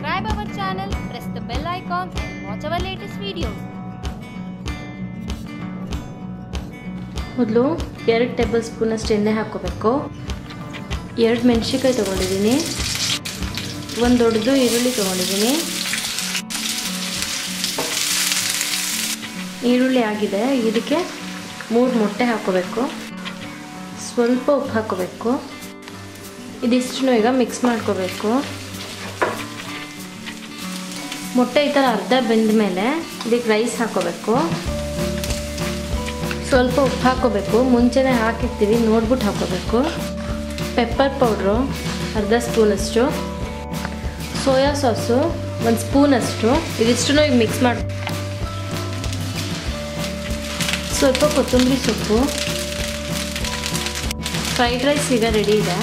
subscribe our channel, press the bell icon and watch our latest videos. ಮೊದಲು ಎರಡು table ಸ್ಪೂನಷ್ಟು ಎಣ್ಣೆ ಹಾಕೋಬೇಕು. ಎರಡು ಮೆಣಸಿನ್ಕಾಯಿ ತೊಗೊಂಡಿದ್ದೀನಿ. ಒಂದು ದೊಡ್ಡದು ಈರುಳ್ಳಿ ತೊಗೊಂಡಿದ್ದೀನಿ. ಈರುಳ್ಳಿ ಆಗಿದೆ. ಇದಕ್ಕೆ ಮೂರು ಮೊಟ್ಟೆ ಹಾಕೋಬೇಕು. ಸ್ವಲ್ಪ ಉಪ್ಪು ಹಾಕೋಬೇಕು. ಇದಿಷ್ಟನ್ನು ಈಗ ಮಿಕ್ಸ್ ಮಾಡ್ಕೋಬೇಕು. ಮೊಟ್ಟೆ ಈ ಥರ ಅರ್ಧ ಬೆಂದ ಮೇಲೆ ಇದಕ್ಕೆ ರೈಸ್ ಹಾಕೋಬೇಕು. ಸ್ವಲ್ಪ ಉಪ್ಪು ಹಾಕೋಬೇಕು. ಮುಂಚೆನೇ ಹಾಕಿರ್ತೀವಿ, ನೋಡ್ಬಿಟ್ಟು ಹಾಕೋಬೇಕು. ಪೆಪ್ಪರ್ ಪೌಡ್ರು ಅರ್ಧ ಸ್ಪೂನಷ್ಟು ಸೋಯಾ ಸಾಸು ಒಂದು ಸ್ಪೂನಷ್ಟು ಇದಿಷ್ಟು ಈಗ ಮಿಕ್ಸ್ ಮಾಡಿ, ಸ್ವಲ್ಪ ಕೊತ್ತಂಬರಿ ಸೊಪ್ಪು. ಫ್ರೈಡ್ ರೈಸ್ ಈಗ ರೆಡಿ ಇದೆ.